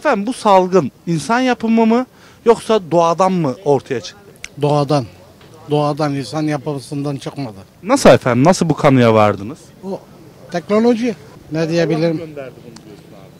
Efendim bu salgın insan yapımı mı yoksa doğadan mı ortaya çıktı? Doğadan. Doğadan insan yapısından çıkmadı. Nasıl efendim? Nasıl bu kanıya vardınız? Bu teknoloji. Ne diyebilirim?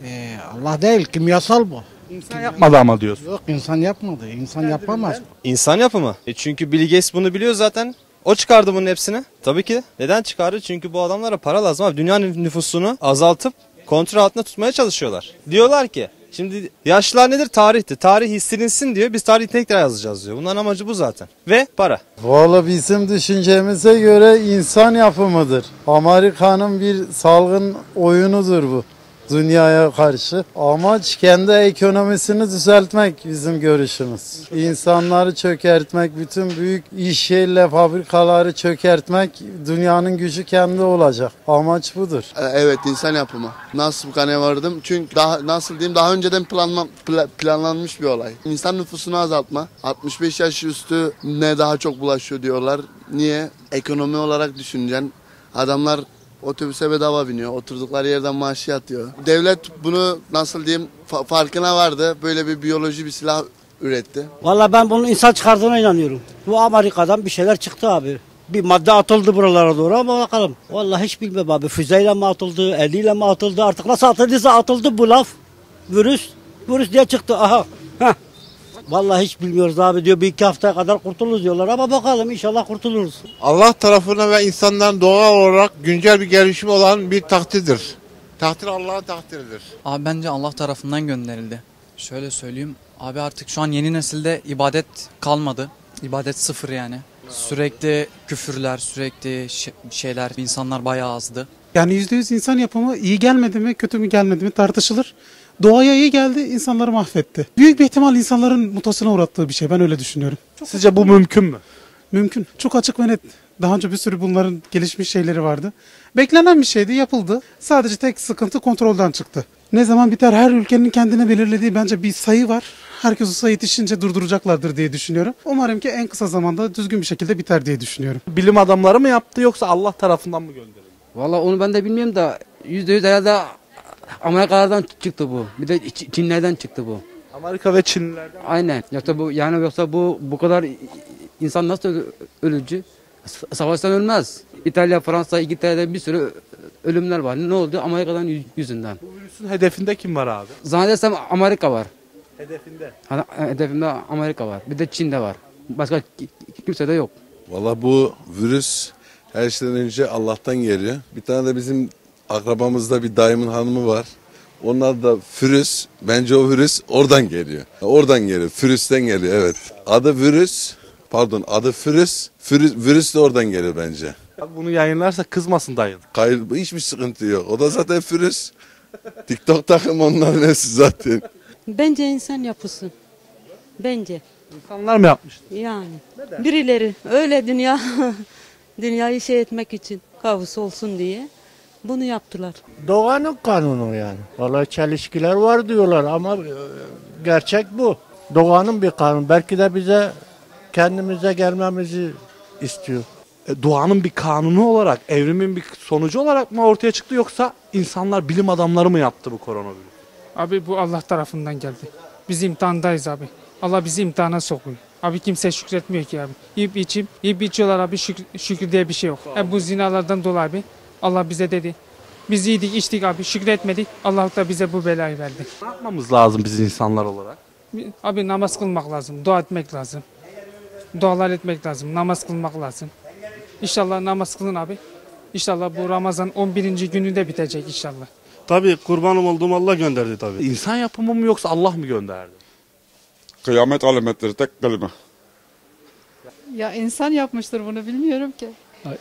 Ee, Allah değil kimyasal bu. İnsan yapmadı ama diyorsun. Yok insan yapmadı. İnsan yapamaz. İnsan yapımı. E çünkü Bill Gates bunu biliyor zaten. O çıkardı bunun hepsini. Tabii ki. Neden çıkardı? Çünkü bu adamlara para lazım abi. Dünyanın nüfusunu azaltıp kontrol altında tutmaya çalışıyorlar. Diyorlar ki Şimdi yaşlılar nedir? Tarihti. Tarih silinsin diyor. Biz tarihi tekrar yazacağız diyor. Bunların amacı bu zaten. Ve para. Valla bizim düşüncemize göre insan yapımıdır. Amerika'nın bir salgın oyunudur bu dünyaya karşı. Amaç kendi ekonomisini düzeltmek bizim görüşümüz. İnsanları çökertmek, bütün büyük iş yerle fabrikaları çökertmek dünyanın gücü kendi olacak. Amaç budur. E, Evet insan yapımı. Nasıl bu kanıya vardım? Çünkü daha nasıl diyeyim daha önceden planlan, pla- planlanmış bir olay. İnsan nüfusunu azaltma. 65 yaş üstü ne daha çok bulaşıyor diyorlar. Niye? Ekonomi olarak düşüneceksin. Adamlar otobüse bedava biniyor. Oturdukları yerden maaşı yatıyor. Devlet bunu nasıl diyeyim fa- farkına vardı. Böyle bir biyoloji bir silah üretti. Valla ben bunun insan çıkardığına inanıyorum. Bu Amerika'dan bir şeyler çıktı abi. Bir madde atıldı buralara doğru ama bakalım. Vallahi hiç bilmem abi. Füzeyle mi atıldı, eliyle mi atıldı artık nasıl atıldıysa atıldı bu laf. Virüs, virüs diye çıktı aha. Heh. Vallahi hiç bilmiyoruz abi diyor bir iki haftaya kadar kurtuluruz diyorlar ama bakalım inşallah kurtuluruz. Allah tarafına ve insandan doğal olarak güncel bir gelişme olan bir takdirdir. Takdir Allah'ın takdiridir. Abi bence Allah tarafından gönderildi. Şöyle söyleyeyim. Abi artık şu an yeni nesilde ibadet kalmadı. İbadet sıfır yani. Sürekli küfürler, sürekli şe- şeyler, insanlar bayağı azdı. Yani %100 insan yapımı iyi gelmedi mi kötü mü gelmedi mi tartışılır. Doğaya iyi geldi insanları mahvetti. Büyük bir ihtimal insanların mutasyona uğrattığı bir şey ben öyle düşünüyorum. Sizce bu mümkün mü? Mümkün. Çok açık ve net. Daha önce bir sürü bunların gelişmiş şeyleri vardı. Beklenen bir şeydi yapıldı. Sadece tek sıkıntı kontrolden çıktı. Ne zaman biter her ülkenin kendine belirlediği bence bir sayı var. Herkes o sayı yetişince durduracaklardır diye düşünüyorum. Umarım ki en kısa zamanda düzgün bir şekilde biter diye düşünüyorum. Bilim adamları mı yaptı yoksa Allah tarafından mı gönderildi? Valla onu ben de bilmiyorum da yüzde yüz herhalde Amerikalardan çıktı bu. Bir de Ç- Çinlerden çıktı bu. Amerika ve Çinlilerden. Aynen. Yoksa bu yani yoksa bu bu kadar insan nasıl ölücü? S- Savaştan ölmez. İtalya, Fransa, İngiltere'de bir sürü ölümler var. Ne oldu? Amerika'dan yüz- yüzünden. Bu virüsün hedefinde kim var abi? Zannedersem Amerika var. Hedefinde. Ha- Hedefimde Amerika var. Bir de Çin'de var. Başka ki- kimse de yok. Valla bu virüs her şeyden önce Allah'tan geliyor. Bir tane de bizim akrabamızda bir dayımın hanımı var. Adı da Firüs. Bence o virüs oradan geliyor. Oradan geliyor. Firüs'ten geliyor evet. Adı virüs. Pardon adı Firüs. Firüs virüs de oradan geliyor bence. Bunu yayınlarsa kızmasın dayın. Hayır hiçbir sıkıntı yok. O da zaten Firüs. TikTok takım onların hepsi zaten. Bence insan yapısı. Bence. İnsanlar mı yapmış? Yani. Birileri öyle dünya dünyayı şey etmek için kavus olsun diye bunu yaptılar. Doğanın kanunu yani. Vallahi çelişkiler var diyorlar ama e, gerçek bu. Doğanın bir kanunu. Belki de bize kendimize gelmemizi istiyor. E, doğanın bir kanunu olarak, evrimin bir sonucu olarak mı ortaya çıktı yoksa insanlar, bilim adamları mı yaptı bu koronavirüs? Abi bu Allah tarafından geldi. Biz imtihandayız abi. Allah bizi imtihana sokuyor. Abi kimse şükretmiyor ki abi. Yiyip içip, yiyip içiyorlar abi şükür, şükür diye bir şey yok. E bu zinalardan dolayı abi Allah bize dedi. Biz yedik içtik abi şükretmedik. Allah da bize bu belayı verdi. Ne yapmamız lazım biz insanlar olarak? Abi namaz kılmak lazım, dua etmek lazım. Dualar etmek lazım, namaz kılmak lazım. İnşallah namaz kılın abi. İnşallah bu Ramazan 11. gününde bitecek inşallah. Tabii kurbanım olduğum Allah gönderdi tabii. İnsan yapımı mı yoksa Allah mı gönderdi? Kıyamet alametleri tek kelime. Ya insan yapmıştır bunu bilmiyorum ki.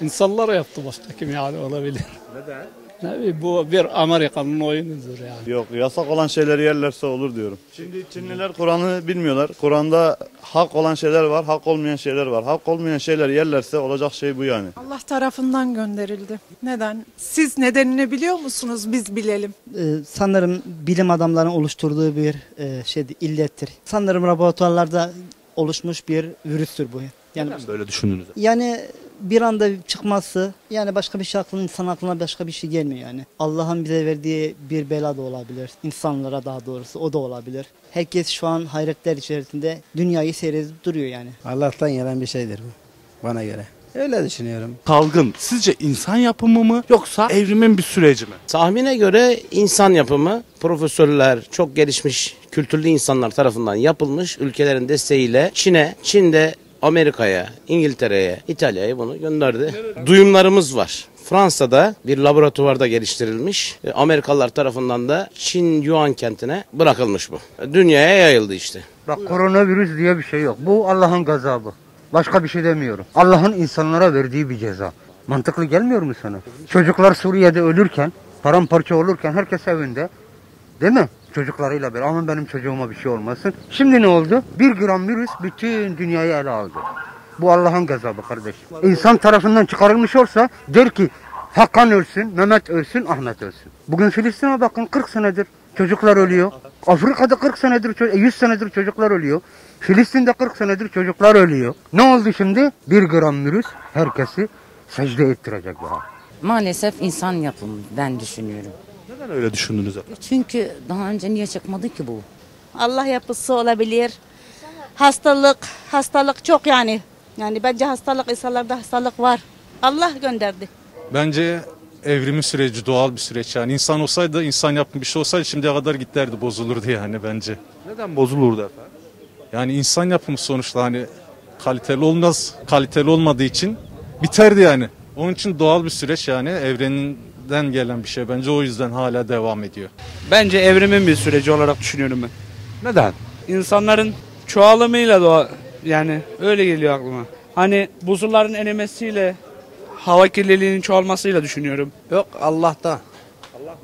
İnsanlar yaptı başka kim yani olabilir. Neden? Ne bileyim, bu bir Amerika'nın oyunudur yani. Yok yasak olan şeyleri yerlerse olur diyorum. Şimdi Çinliler Kur'an'ı bilmiyorlar. Kur'an'da hak olan şeyler var, hak olmayan şeyler var. Hak olmayan şeyler yerlerse olacak şey bu yani. Allah tarafından gönderildi. Neden? Siz nedenini biliyor musunuz? Biz bilelim. Ee, sanırım bilim adamlarının oluşturduğu bir e, şey illettir. Sanırım laboratuvarlarda oluşmuş bir virüstür bu. Yani Neden böyle düşündünüz? yani bir anda çıkması yani başka bir şey aklına insan aklına başka bir şey gelmiyor yani. Allah'ın bize verdiği bir bela da olabilir. İnsanlara daha doğrusu o da olabilir. Herkes şu an hayretler içerisinde dünyayı seyredip duruyor yani. Allah'tan gelen bir şeydir bu bana göre. Öyle düşünüyorum. Salgın sizce insan yapımı mı yoksa evrimin bir süreci mi? Tahmine göre insan yapımı profesörler, çok gelişmiş kültürlü insanlar tarafından yapılmış ülkelerin desteğiyle Çin'e, Çin'de Amerika'ya, İngiltere'ye, İtalya'ya bunu gönderdi. Duyumlarımız var. Fransa'da bir laboratuvarda geliştirilmiş. E, Amerikalılar tarafından da Çin Yuan kentine bırakılmış bu. Dünyaya yayıldı işte. Bak koronavirüs diye bir şey yok. Bu Allah'ın gazabı. Başka bir şey demiyorum. Allah'ın insanlara verdiği bir ceza. Mantıklı gelmiyor mu sana? Çocuklar Suriye'de ölürken, paramparça olurken herkes evinde. Değil mi? Çocuklarıyla beraber. Aman benim çocuğuma bir şey olmasın. Şimdi ne oldu? Bir gram virüs bütün dünyayı ele aldı. Bu Allah'ın gazabı kardeşim. İnsan tarafından çıkarılmış olsa der ki Hakan ölsün, Mehmet ölsün, Ahmet ölsün. Bugün Filistin'e bakın 40 senedir çocuklar ölüyor. Afrika'da 40 senedir, ço- 100 senedir çocuklar ölüyor. Filistin'de 40 senedir çocuklar ölüyor. Ne oldu şimdi? Bir gram virüs herkesi secde ettirecek daha. Maalesef insan yapımı ben düşünüyorum. Neden öyle düşündünüz efendim? Çünkü daha önce niye çıkmadı ki bu? Allah yapısı olabilir. Hastalık, hastalık çok yani. Yani bence hastalık, insanlarda hastalık var. Allah gönderdi. Bence evrimi süreci doğal bir süreç yani insan olsaydı insan yapmış bir şey olsaydı şimdiye kadar giderdi bozulurdu yani bence. Neden bozulurdu efendim? Yani insan yapımı sonuçta hani kaliteli olmaz kaliteli olmadığı için biterdi yani. Onun için doğal bir süreç yani evreninden gelen bir şey bence o yüzden hala devam ediyor. Bence evrimin bir süreci olarak düşünüyorum ben. Neden? İnsanların çoğalımıyla doğa yani öyle geliyor aklıma. Hani buzulların erimesiyle hava kirliliğinin çoğalmasıyla düşünüyorum. Yok Allah'tan.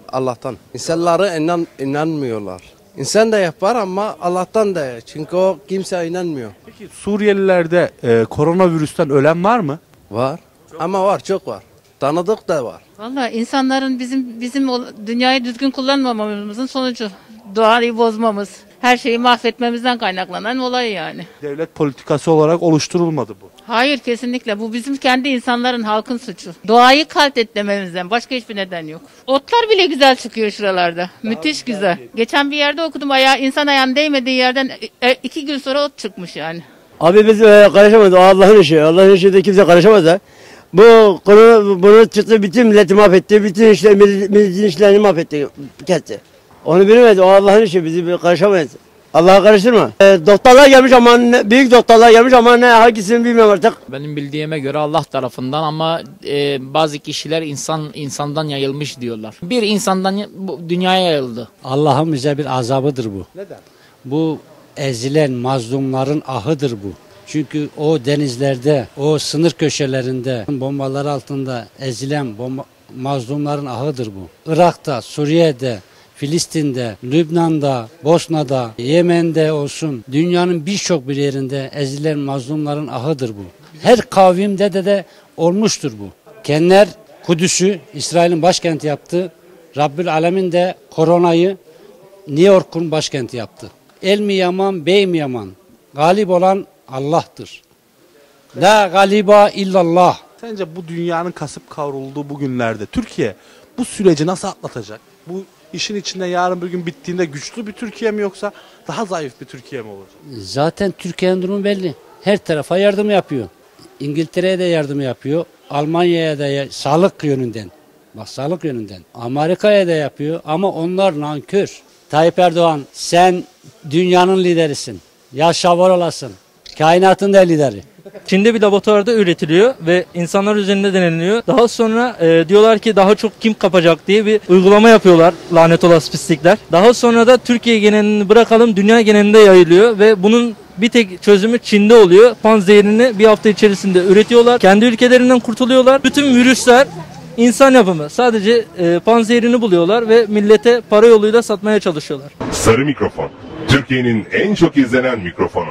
Allah'tan. İnsanları inan, inanmıyorlar. İnsan da yapar ama Allah'tan da. Çünkü o kimse inanmıyor. Peki Suriyelilerde e, koronavirüsten ölen var mı? Var. Ama var çok var. Tanıdık da var. Valla insanların bizim bizim dünyayı düzgün kullanmamamızın sonucu. Doğayı bozmamız, her şeyi mahvetmemizden kaynaklanan olay yani. Devlet politikası olarak oluşturulmadı bu. Hayır kesinlikle bu bizim kendi insanların halkın suçu. Doğayı katletmememizden başka hiçbir neden yok. Otlar bile güzel çıkıyor şuralarda. Müthiş güzel. Geçen bir yerde okudum ayağı insan ayağının değmediği yerden e, e, iki gün sonra ot çıkmış yani. Abi biz e, karışamayız. O Allah'ın işi. Allah'ın işi de kimse karışamaz da. Bu konu bunu çıktı bütün milleti mahvetti. Bütün işler, milletin işlerini mahvetti. Kesti. Onu bilemeyiz. O Allah'ın işi. Bizi karışamayız. Allah'a karıştırma. E, doktorlar gelmiş ama ne- büyük doktorlar gelmiş ama ne hangisini bilmiyorum artık. Benim bildiğime göre Allah tarafından ama e, bazı kişiler insan insandan yayılmış diyorlar. Bir insandan bu dünyaya yayıldı. Allah'ın bize bir azabıdır bu. Neden? Bu ezilen mazlumların ahıdır bu. Çünkü o denizlerde, o sınır köşelerinde, bombalar altında ezilen bomba, mazlumların ahıdır bu. Irak'ta, Suriye'de, Filistin'de, Lübnan'da, Bosna'da, Yemen'de olsun dünyanın birçok bir yerinde ezilen mazlumların ahıdır bu. Her kavimde de de olmuştur bu. Kendiler Kudüs'ü İsrail'in başkenti yaptı. Rabbül Alemin de koronayı New York'un başkenti yaptı. El mi yaman, bey mi yaman? Galip olan Allah'tır. La galiba illallah. Sence bu dünyanın kasıp kavrulduğu bu günlerde Türkiye bu süreci nasıl atlatacak? Bu işin içinde yarın bir gün bittiğinde güçlü bir Türkiye mi yoksa daha zayıf bir Türkiye mi olacak? Zaten Türkiye'nin durumu belli. Her tarafa yardım yapıyor. İngiltere'ye de yardım yapıyor. Almanya'ya da ya- sağlık yönünden. Bak sağlık yönünden. Amerika'ya da yapıyor ama onlar nankör. Tayyip Erdoğan sen dünyanın liderisin. Yaşa var olasın. Kainatın da lideri. Çin'de bir laboratuvarda üretiliyor ve insanlar üzerinde deneniyor. Daha sonra e, diyorlar ki daha çok kim kapacak diye bir uygulama yapıyorlar lanet olası pislikler. Daha sonra da Türkiye genelini bırakalım dünya genelinde yayılıyor ve bunun bir tek çözümü Çin'de oluyor. Panzehirini bir hafta içerisinde üretiyorlar. Kendi ülkelerinden kurtuluyorlar. Bütün virüsler insan yapımı. Sadece e, panzehirini buluyorlar ve millete para yoluyla satmaya çalışıyorlar. Sarı mikrofon. Türkiye'nin en çok izlenen mikrofonu.